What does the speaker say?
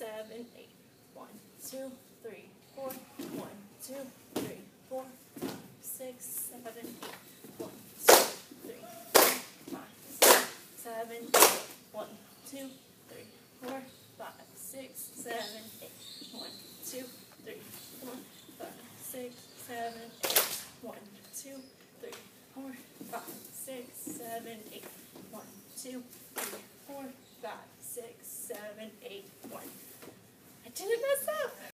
seven, eight. One, two, three, four. One, two, three, four, five, six, seven, eight. One, two, three, four, five, six, seven, eight. One, two, three, four, five, six, seven, eight. One, two, three, four, five, six, seven, eight. One, two, three, four, five, six, seven, eight. One, two, three, four, five, six, seven, eight. One.